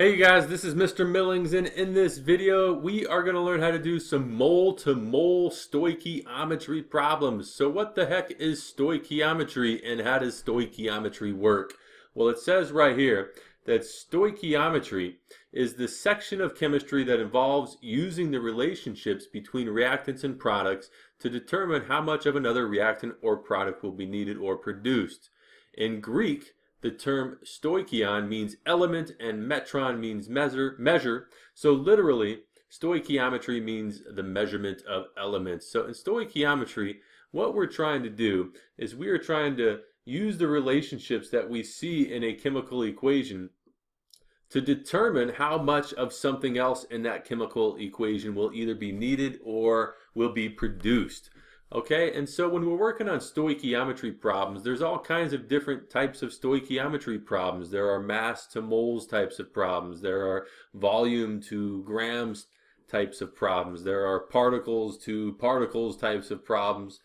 Hey guys, this is Mr. Millings and in this video we are going to learn how to do some mole to mole stoichiometry problems. So what the heck is stoichiometry and how does stoichiometry work? Well it says right here that stoichiometry is the section of chemistry that involves using the relationships between reactants and products to determine how much of another reactant or product will be needed or produced. In Greek, the term stoichion means element and metron means measure, measure. So literally, stoichiometry means the measurement of elements. So in stoichiometry, what we're trying to do is we are trying to use the relationships that we see in a chemical equation to determine how much of something else in that chemical equation will either be needed or will be produced. Okay, and so when we're working on stoichiometry problems, there's all kinds of different types of stoichiometry problems. There are mass to moles types of problems. There are volume to grams types of problems. There are particles to particles types of problems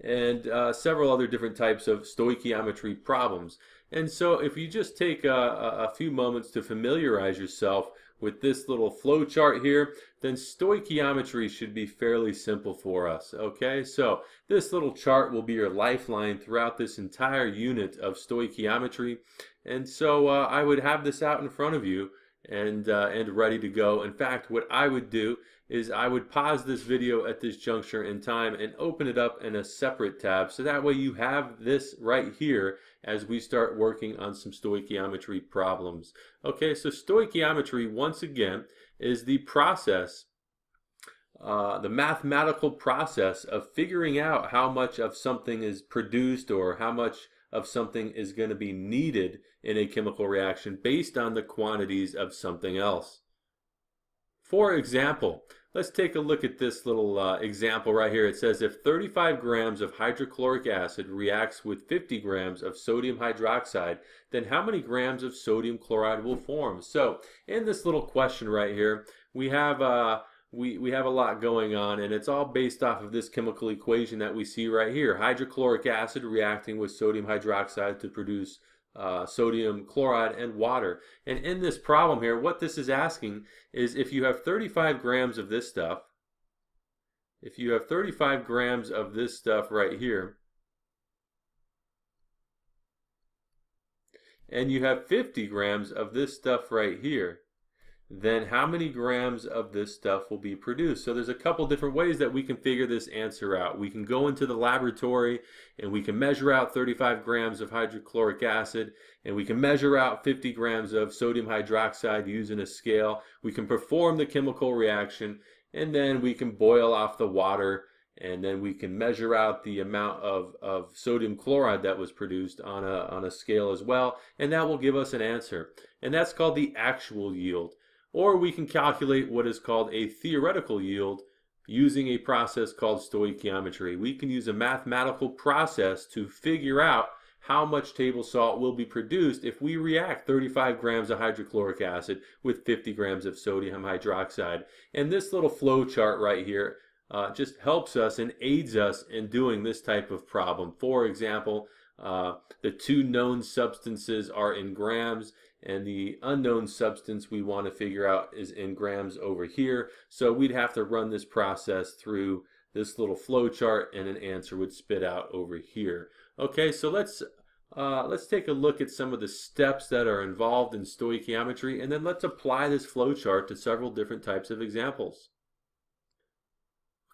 and uh, several other different types of stoichiometry problems. And so if you just take a, a few moments to familiarize yourself with this little flow chart here, then stoichiometry should be fairly simple for us. Okay, so this little chart will be your lifeline throughout this entire unit of stoichiometry. And so uh, I would have this out in front of you and, uh, and ready to go. In fact, what I would do is I would pause this video at this juncture in time and open it up in a separate tab. So that way you have this right here as we start working on some stoichiometry problems. Okay, so stoichiometry, once again, is the process, uh, the mathematical process of figuring out how much of something is produced or how much of something is going to be needed in a chemical reaction based on the quantities of something else. For example, let's take a look at this little uh, example right here. It says if 35 grams of hydrochloric acid reacts with 50 grams of sodium hydroxide, then how many grams of sodium chloride will form? So in this little question right here, we have uh, we, we have a lot going on and it's all based off of this chemical equation that we see right here. Hydrochloric acid reacting with sodium hydroxide to produce uh, sodium chloride and water. And in this problem here, what this is asking is if you have 35 grams of this stuff, if you have 35 grams of this stuff right here, and you have 50 grams of this stuff right here, then how many grams of this stuff will be produced? So there's a couple different ways that we can figure this answer out. We can go into the laboratory and we can measure out 35 grams of hydrochloric acid and we can measure out 50 grams of sodium hydroxide using a scale. We can perform the chemical reaction and then we can boil off the water and then we can measure out the amount of, of sodium chloride that was produced on a, on a scale as well and that will give us an answer. And that's called the actual yield or we can calculate what is called a theoretical yield using a process called stoichiometry. We can use a mathematical process to figure out how much table salt will be produced if we react 35 grams of hydrochloric acid with 50 grams of sodium hydroxide. And this little flow chart right here uh, just helps us and aids us in doing this type of problem. For example, uh, the two known substances are in grams and the unknown substance we want to figure out is in grams over here. So we'd have to run this process through this little flow chart and an answer would spit out over here. Okay, so let's uh, let's take a look at some of the steps that are involved in stoichiometry and then let's apply this flow chart to several different types of examples.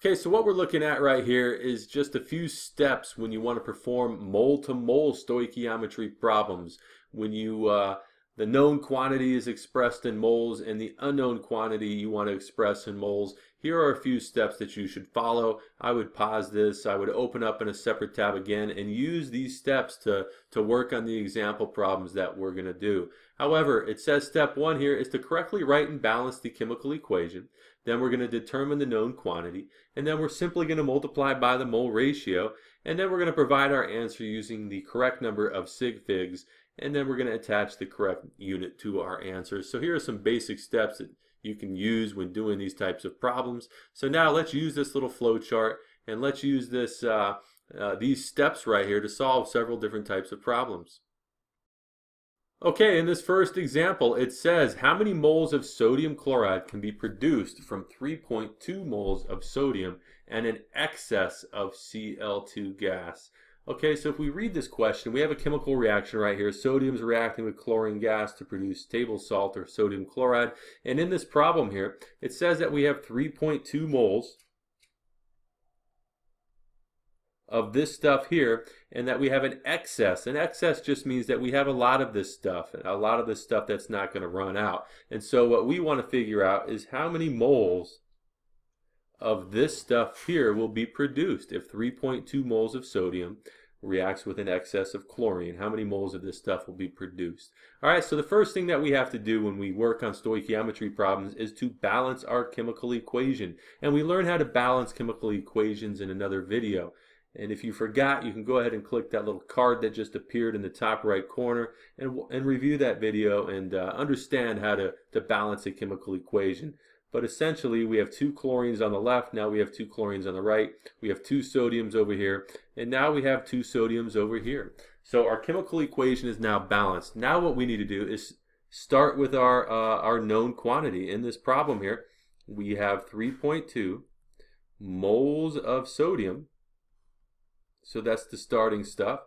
Okay, so what we're looking at right here is just a few steps when you want to perform mole-to-mole -mole stoichiometry problems. When you uh, the known quantity is expressed in moles and the unknown quantity you want to express in moles. Here are a few steps that you should follow. I would pause this. I would open up in a separate tab again and use these steps to, to work on the example problems that we're going to do. However, it says step one here is to correctly write and balance the chemical equation. Then we're going to determine the known quantity. And then we're simply going to multiply by the mole ratio. And then we're going to provide our answer using the correct number of sig figs and then we're going to attach the correct unit to our answers. So here are some basic steps that you can use when doing these types of problems. So now let's use this little flow chart and let's use this uh, uh, these steps right here to solve several different types of problems. Okay, in this first example, it says how many moles of sodium chloride can be produced from 3.2 moles of sodium and an excess of Cl2 gas. Okay, so if we read this question, we have a chemical reaction right here. Sodium is reacting with chlorine gas to produce table salt or sodium chloride. And in this problem here, it says that we have 3.2 moles of this stuff here and that we have an excess. An excess just means that we have a lot of this stuff, a lot of this stuff that's not going to run out. And so what we want to figure out is how many moles of this stuff here will be produced if 3.2 moles of sodium reacts with an excess of chlorine. How many moles of this stuff will be produced? All right, so the first thing that we have to do when we work on stoichiometry problems is to balance our chemical equation. And we learn how to balance chemical equations in another video. And if you forgot, you can go ahead and click that little card that just appeared in the top right corner and, and review that video and uh, understand how to, to balance a chemical equation. But essentially, we have two chlorines on the left, now we have two chlorines on the right, we have two sodiums over here, and now we have two sodiums over here. So our chemical equation is now balanced. Now what we need to do is start with our, uh, our known quantity. In this problem here, we have 3.2 moles of sodium so that's the starting stuff.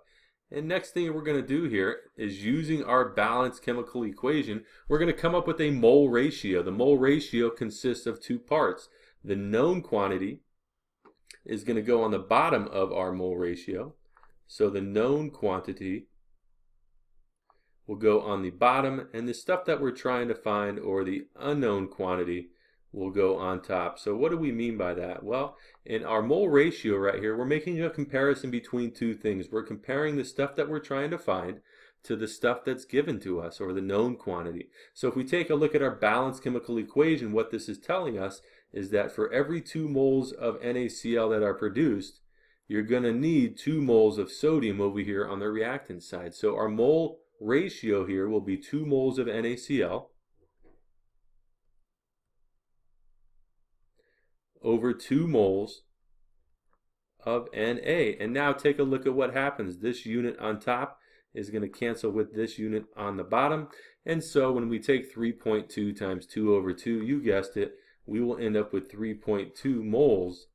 And next thing we're going to do here is using our balanced chemical equation, we're going to come up with a mole ratio. The mole ratio consists of two parts. The known quantity is going to go on the bottom of our mole ratio. So the known quantity will go on the bottom, and the stuff that we're trying to find, or the unknown quantity, will go on top. So what do we mean by that? Well, in our mole ratio right here, we're making a comparison between two things. We're comparing the stuff that we're trying to find to the stuff that's given to us, or the known quantity. So if we take a look at our balanced chemical equation, what this is telling us is that for every two moles of NaCl that are produced, you're going to need two moles of sodium over here on the reactant side. So our mole ratio here will be two moles of NaCl over 2 moles of Na. And now take a look at what happens. This unit on top is going to cancel with this unit on the bottom. And so when we take 3.2 times 2 over 2, you guessed it, we will end up with 3.2 moles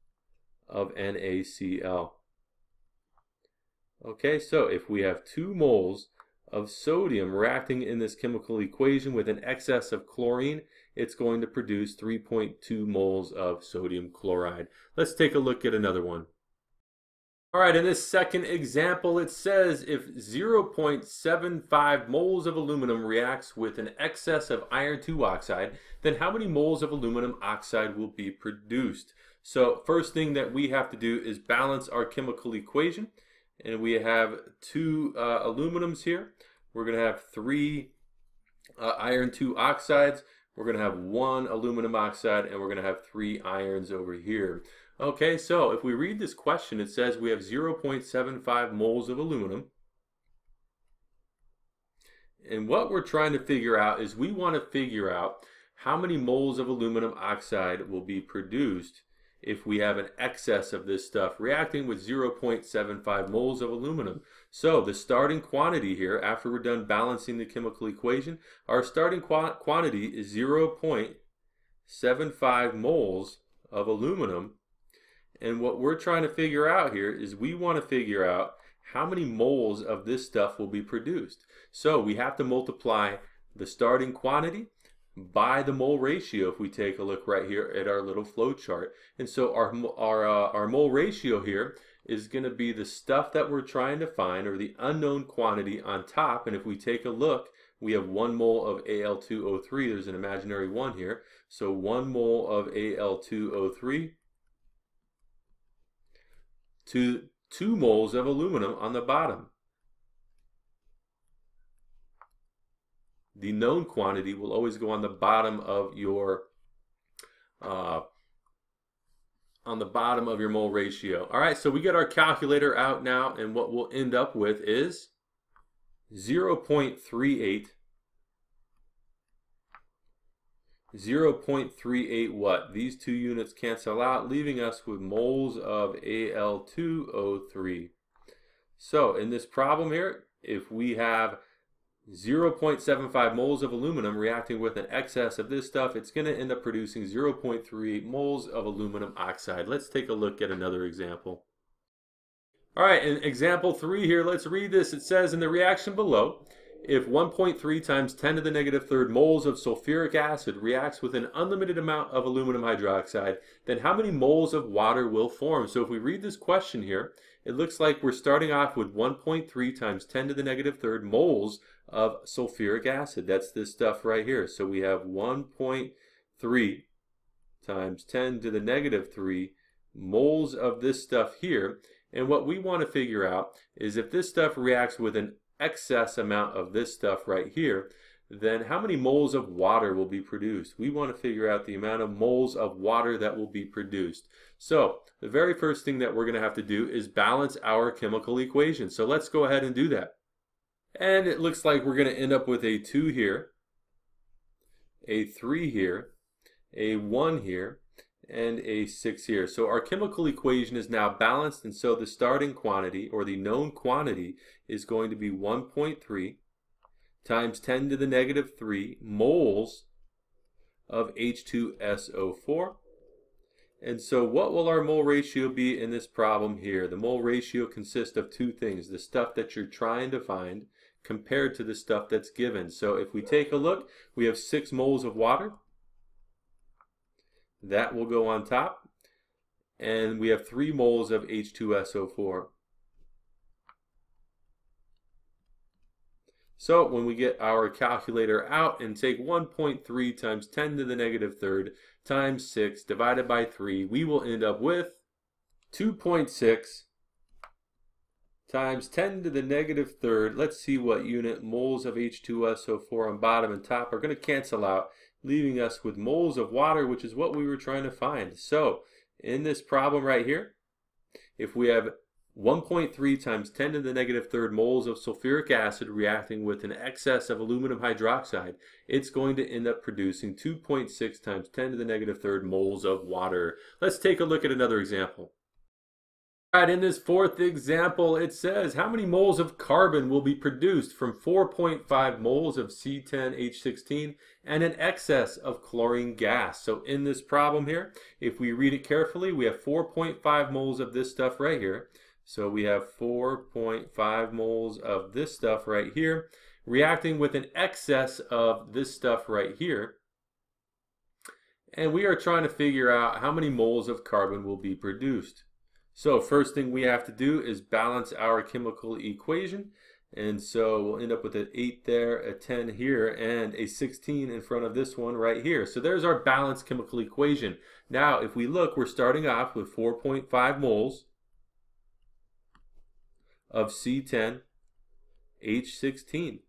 of NaCl. Okay, so if we have 2 moles of sodium reacting in this chemical equation with an excess of chlorine, it's going to produce 3.2 moles of sodium chloride. Let's take a look at another one. All right, in this second example, it says if 0.75 moles of aluminum reacts with an excess of iron 2 oxide, then how many moles of aluminum oxide will be produced? So first thing that we have to do is balance our chemical equation and we have two uh, aluminums here. We're going to have three uh, iron 2 oxides. We're going to have one aluminum oxide, and we're going to have three irons over here. Okay, so if we read this question, it says we have 0.75 moles of aluminum. And what we're trying to figure out is we want to figure out how many moles of aluminum oxide will be produced if we have an excess of this stuff reacting with 0.75 moles of aluminum. So the starting quantity here, after we're done balancing the chemical equation, our starting qu quantity is 0.75 moles of aluminum. And what we're trying to figure out here is we want to figure out how many moles of this stuff will be produced. So we have to multiply the starting quantity by the mole ratio if we take a look right here at our little flow chart. And so our, our, uh, our mole ratio here is going to be the stuff that we're trying to find or the unknown quantity on top. And if we take a look, we have one mole of Al2O3. There's an imaginary one here. So one mole of Al2O3 to two moles of aluminum on the bottom. The known quantity will always go on the bottom of your uh, on the bottom of your mole ratio. All right, so we get our calculator out now, and what we'll end up with is 0.38 0.38 what? These two units cancel out, leaving us with moles of Al2O3. So in this problem here, if we have 0.75 moles of aluminum reacting with an excess of this stuff, it's going to end up producing 0.38 moles of aluminum oxide. Let's take a look at another example. All right, in example three here, let's read this. It says in the reaction below, if 1.3 times 10 to the negative third moles of sulfuric acid reacts with an unlimited amount of aluminum hydroxide, then how many moles of water will form? So if we read this question here, it looks like we're starting off with 1.3 times 10 to the negative third moles of sulfuric acid. That's this stuff right here. So we have 1.3 times 10 to the negative 3 moles of this stuff here. And what we want to figure out is if this stuff reacts with an excess amount of this stuff right here, then how many moles of water will be produced? We want to figure out the amount of moles of water that will be produced. So the very first thing that we're going to have to do is balance our chemical equation. So let's go ahead and do that. And it looks like we're going to end up with a 2 here, a 3 here, a 1 here, and a 6 here. So our chemical equation is now balanced, and so the starting quantity, or the known quantity, is going to be 1.3 times 10 to the negative 3 moles of H2SO4. And so what will our mole ratio be in this problem here? The mole ratio consists of two things, the stuff that you're trying to find compared to the stuff that's given. So if we take a look, we have 6 moles of water. That will go on top. And we have 3 moles of H2SO4. So when we get our calculator out and take 1.3 times 10 to the negative third times 6 divided by 3, we will end up with 2.6 times 10 to the negative third. Let's see what unit moles of H2SO4 on bottom and top are going to cancel out, leaving us with moles of water, which is what we were trying to find. So in this problem right here, if we have 1.3 times 10 to the negative third moles of sulfuric acid reacting with an excess of aluminum hydroxide, it's going to end up producing 2.6 times 10 to the negative third moles of water. Let's take a look at another example. All right, in this fourth example, it says how many moles of carbon will be produced from 4.5 moles of C10H16 and an excess of chlorine gas. So in this problem here, if we read it carefully, we have 4.5 moles of this stuff right here. So we have 4.5 moles of this stuff right here reacting with an excess of this stuff right here. And we are trying to figure out how many moles of carbon will be produced. So first thing we have to do is balance our chemical equation. And so we'll end up with an 8 there, a 10 here, and a 16 in front of this one right here. So there's our balanced chemical equation. Now, if we look, we're starting off with 4.5 moles of C10 H16.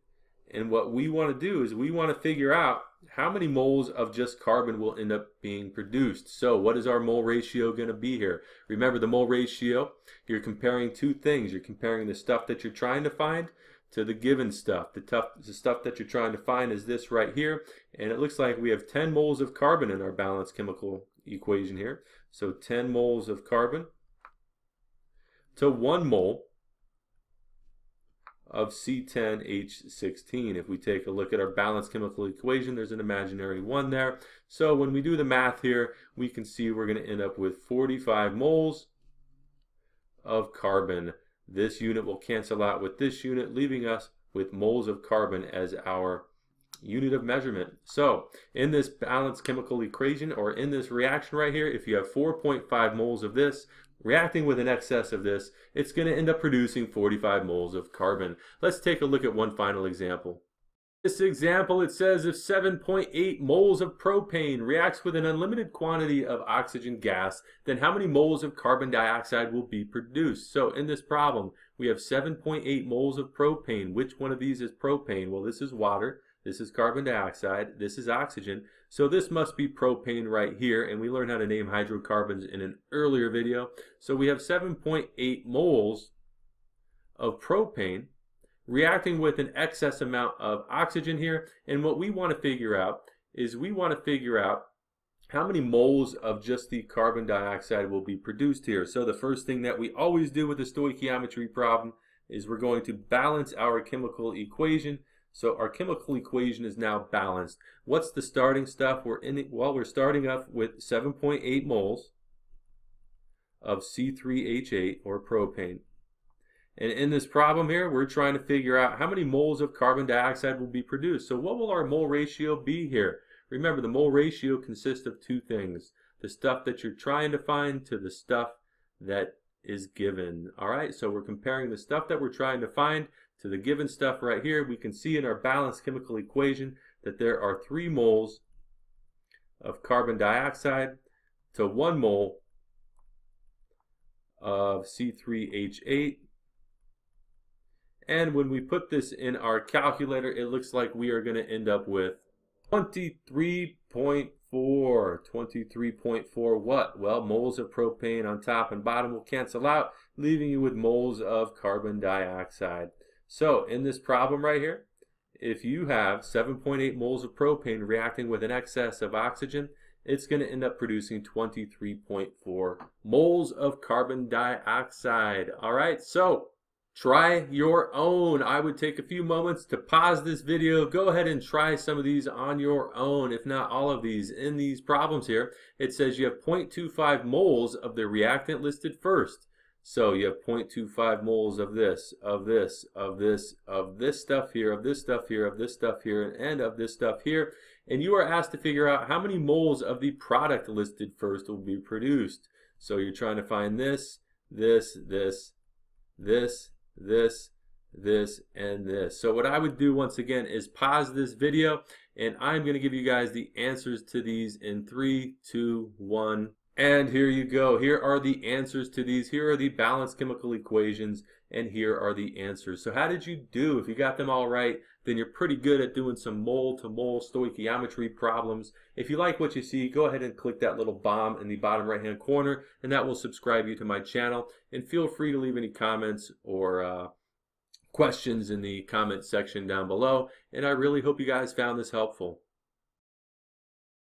And what we want to do is we want to figure out how many moles of just carbon will end up being produced. So what is our mole ratio going to be here? Remember the mole ratio, you're comparing two things. You're comparing the stuff that you're trying to find to the given stuff. The, tough, the stuff that you're trying to find is this right here. And it looks like we have 10 moles of carbon in our balanced chemical equation here. So 10 moles of carbon to 1 mole of C10H16. If we take a look at our balanced chemical equation, there's an imaginary 1 there. So when we do the math here, we can see we're going to end up with 45 moles of carbon. This unit will cancel out with this unit, leaving us with moles of carbon as our unit of measurement. So in this balanced chemical equation or in this reaction right here, if you have 4.5 moles of this reacting with an excess of this, it's going to end up producing 45 moles of carbon. Let's take a look at one final example. This example, it says if 7.8 moles of propane reacts with an unlimited quantity of oxygen gas, then how many moles of carbon dioxide will be produced? So in this problem, we have 7.8 moles of propane. Which one of these is propane? Well, this is water. This is carbon dioxide. This is oxygen. So this must be propane right here. And we learned how to name hydrocarbons in an earlier video. So we have 7.8 moles of propane reacting with an excess amount of oxygen here. And what we want to figure out is we want to figure out how many moles of just the carbon dioxide will be produced here. So the first thing that we always do with a stoichiometry problem is we're going to balance our chemical equation So our chemical equation is now balanced. What's the starting stuff? We're in it, well, we're starting off with 7.8 moles of C3H8 or propane. And in this problem here, we're trying to figure out how many moles of carbon dioxide will be produced. So what will our mole ratio be here? Remember, the mole ratio consists of two things. The stuff that you're trying to find to the stuff that is given. All right, so we're comparing the stuff that we're trying to find to the given stuff right here. We can see in our balanced chemical equation that there are three moles of carbon dioxide to one mole of C3H8 and when we put this in our calculator, it looks like we are going to end up with 23.4. 23.4 what? Well, moles of propane on top and bottom will cancel out, leaving you with moles of carbon dioxide. So in this problem right here, if you have 7.8 moles of propane reacting with an excess of oxygen, it's going to end up producing 23.4 moles of carbon dioxide. All right, so Try your own. I would take a few moments to pause this video. Go ahead and try some of these on your own, if not all of these. In these problems here, it says you have 0.25 moles of the reactant listed first. So you have 0.25 moles of this, of this, of this, of this stuff here, of this stuff here, of this stuff here, and of this stuff here. And you are asked to figure out how many moles of the product listed first will be produced. So you're trying to find this, this, this, this, this, this, and this. So what I would do once again is pause this video and I'm going to give you guys the answers to these in three, two, one. And here you go. Here are the answers to these. Here are the balanced chemical equations and here are the answers. So how did you do? If you got them all right, then you're pretty good at doing some mole to mole stoichiometry problems. If you like what you see, go ahead and click that little bomb in the bottom right hand corner and that will subscribe you to my channel. And feel free to leave any comments or uh, questions in the comment section down below. And I really hope you guys found this helpful.